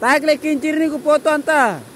Tagle kincir ni ku potong anta.